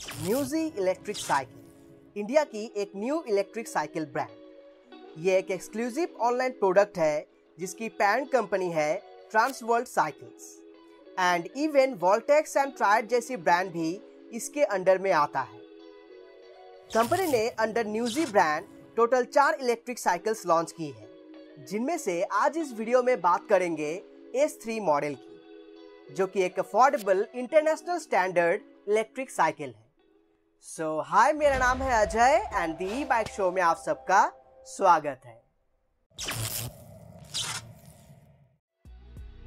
म्यूजी electric cycle India की एक new electric cycle brand ये एक एक्सक्लूसिव ऑनलाइन प्रोडक्ट है, जिसकी पेरेंट कंपनी है Trans World cycles and even Voltex and Triad जैसी ब्रांड भी इसके अंडर में आता है. कंपनी ने अंडर न्यूजी ब्रांड टोटल चार इलेक्ट्रिक साइकिल्स लॉन्च की है, जिनमें से आज इस वीडियो में बात करेंगे एस थ्री मॉडल की, जो कि एक affordable international standard electric cycle है. सो so, हाय मेरा नाम है Ajay and the bike show में आप सबका स्वागत है।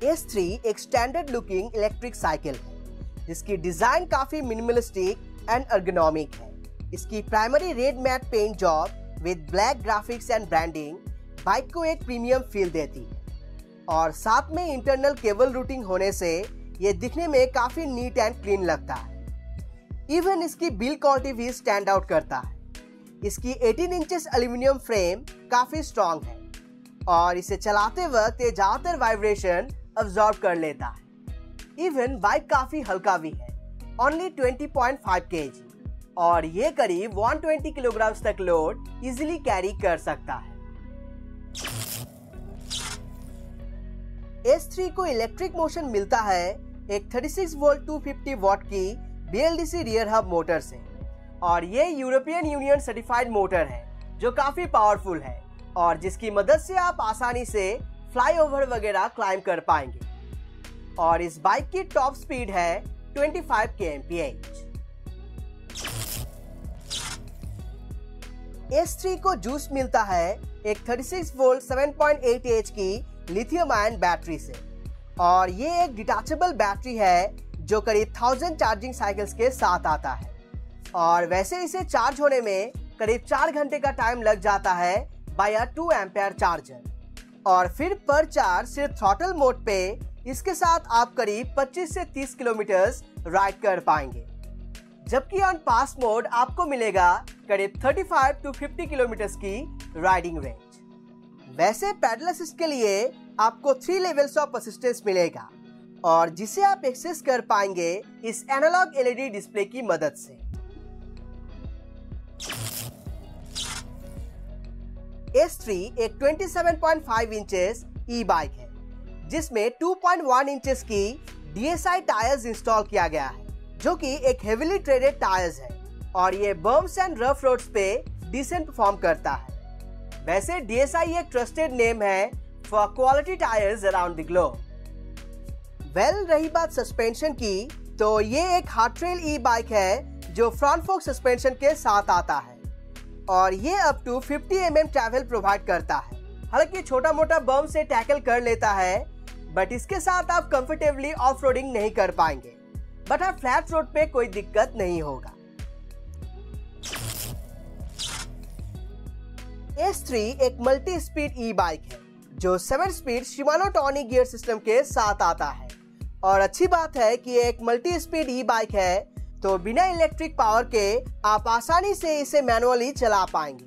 एस थ्री एक स्टैंडर्ड लुकिंग इलेक्ट्रिक साइकिल है जिसकी डिज़ाइन काफ़ी मिनिमलिस्टिक एंड अर्गोनॉमिक है। इसकी primary red matt paint job with black graphics and branding bike को एक प्रीमियम फील देती है। और साथ में इंटरनल केबल रूटिंग होने से ये दिखने में काफ़ी नीट एंड क्लीन लगता है। इवन इसकी बिल क्वालिटी भी स्टैंड आउट करता है। इसकी 18 इंचेस एल्यूमिनियम फ्रेम काफ़ी स्ट्रॉन्ग है और इसे चलाते वक्त ये ज़्यादातर वाइब्रेशन अब्जॉर्ब कर लेता है। इवन बाइक काफ़ी हल्का भी है ओनली 20.5 केजी और ये करीब 120 किलोग्राम तक लोड इजीली कैरी कर सकता है। S3 को इलेक्ट्रिक मोशन मिलता है, एक 36 वोल्ट 250 वॉट की BLDC रियर हब मोटर से। और ये यूरोपियन यूनियन सर्टिफाइड मोटर है, जो काफ़ी पावरफुल है और जिसकी मदद से आप आसानी से फ्लाईओवर वगैरह क्लाइम कर पाएँगे। और इस बाइक की टॉप स्पीड है 25 kmph S3 को जूस मिलता है एक 36 वोल्ट 7.8 एच की लिथियम आयन बैटरी से। और ये एक डिटाचेबल बैटरी है जो करीब 1000 चार्जिंग साइकिल्स के साथ आता है। और वैसे इसे चार्ज होने में करीब चार घंटे का टाइम लग जाता है by a two ampere charger और फिर पर चार्ज सिर्फ़ थ्रॉटल मोड पे इसके साथ आप करीब 25 से 30 किलोमीटर राइड कर पाएँगे। जबकि ऑन पास मोड आपको मिलेगा करीब 35 टू 50 किलोमीटर की राइडिंग रेंज वैसे पैडल असिस्ट के लिए आपको थ्री लेवल्स ऑफ़ असिस्टेंस मिलेगा। और जिसे आप एक्सेस कर पाएँगे इस एनालॉग एलईडी डिस्प्ले की मदद से। S3 एक 27.5 इंचेस ई बाइक है, जिसमें 2.1 इंचेस की DSI टायर्स इंस्टॉल किया गया है, जो कि एक हेविली ट्रेडेड टायर्स है और ये बम्स एंड रफ रोड्स पे डिसेंट परफॉर्म करता है। वैसे DSI एक ट्रस्टेड नेम है for quality tyres around the globe well रही बात सस्पेंशन की तो ये एक हार्ड ट्रेल ई बाइक है, जो फ्रंट फोक सस्पेंशन के साथ आता है। और ये up to 50 m mm travel provide करता है। हालाँकि छोटा मोटा बम से टैकल कर लेता है बट इसके साथ आप कंफर्टेबली ऑफ़ रोडिंग नहीं कर पाएँगे। बट हाँ फ्लैट रोड पे कोई दिक्कत नहीं होगा। S3 एक मल्टी स्पीड ई बाइक है, जो seven speed Shimano Tourney gear system के साथ आता है। और अच्छी बात है कि एक मल्टी स्पीड ई बाइक है तो बिना इलेक्ट्रिक पावर के आप आसानी से इसे मैनुअली चला पाएँगे।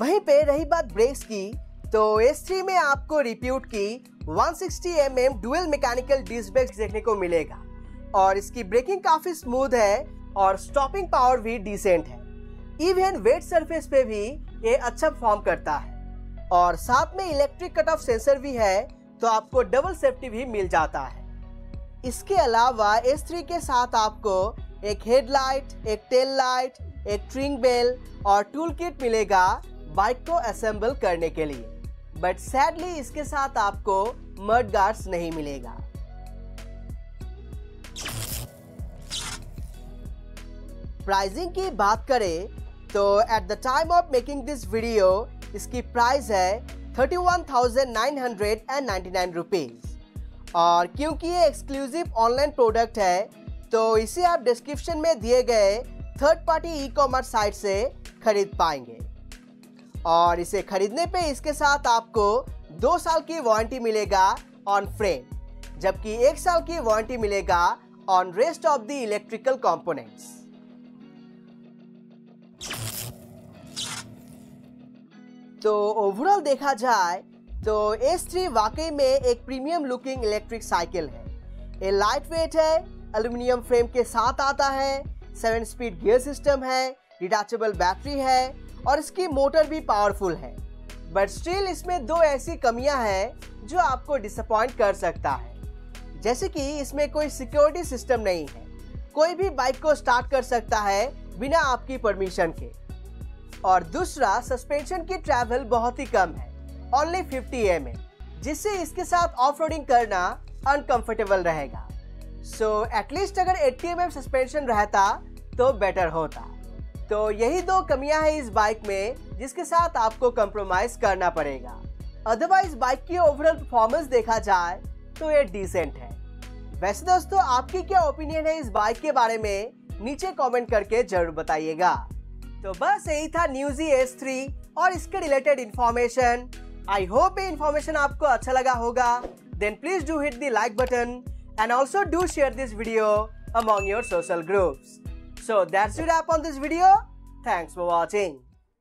वहीं पे रही बात ब्रेक्स की तो S3 में आपको रिप्यूट की 160 sixty mm dual mechanical disc brakes देखने को मिलेगा। और इसकी ब्रेकिंग काफ़ी स्मूथ है और स्टॉपिंग पावर भी डिसेंट है। इवन वेट सरफेस पे भी ये अच्छा परफॉर्म करता है। और साथ में इलेक्ट्रिक कट ऑफ़ सेंसर भी है तो आपको डबल सेफ्टी भी मिल जाता है। इसके अलावा S3 के साथ आपको एक हेडलाइट एक टेल लाइट, एक ट्रिंग बेल और टूल किट मिलेगा बाइक को असेंबल करने के लिए। बट सैडली इसके साथ आपको मड गार्ड्स नहीं मिलेगा। प्राइसिंग की बात करें तो at the time of making this video इसकी प्राइस है thirty one thousand nine hundred and ninety nine rupees और क्योंकि ये एक्सक्लूसिव ऑनलाइन प्रोडक्ट है तो इसे आप डिस्क्रिप्शन में दिए गए third party e commerce site से खरीद पाएँगे। और इसे खरीदने पे इसके साथ आपको दो साल की वारंटी मिलेगा ऑन फ्रेम जबकि एक साल की वारंटी मिलेगा on rest of the electrical components तो ओवरऑल देखा जाए तो एस थ्री वाकई में एक प्रीमियम लुकिंग इलेक्ट्रिक साइकिल है। ये लाइट वेट है एल्यूमिनियम फ्रेम के साथ आता है सेवन स्पीड गियर सिस्टम है डिटाचेबल बैटरी है और इसकी मोटर भी पावरफुल है। बट स्टिल इसमें दो ऐसी कमियाँ हैं जो आपको डिसअपॉइंट कर सकता है। जैसे कि इसमें कोई सिक्योरिटी सिस्टम नहीं है। कोई भी बाइक को स्टार्ट कर सकता है बिना आपकी परमिशन के। और दूसरा सस्पेंशन की ट्रैवल बहुत ही कम है। ओनली 50 एम जिससे इसके साथ ऑफ़ करना अनकंफर्टेबल रहेगा। सो so, एटलीस्ट अगर 80 एम सस्पेंशन रहता तो बेटर होता। तो यही दो कमियाँ हैं इस बाइक में जिसके साथ आपको कंप्रोमाइज करना पड़ेगा। अदरवाइज़ बाइक की ओवरऑल परफॉर्मेंस देखा जाए तो ये डिसेंट है। वैसे दोस्तों आपकी क्या ओपिनियन है इस बाइक के बारे में? नीचे कमेंट करके ज़रूर बताइएगा। तो बस यही था न्यूजी एस थ्री और इसके रिलेटेड इंफॉर्मेशन आई होप ये इन्फॉर्मेशन आपको अच्छा लगा होगा then please do hit the like button and also do share this video among your social that's it up on this video. Thanks for watching.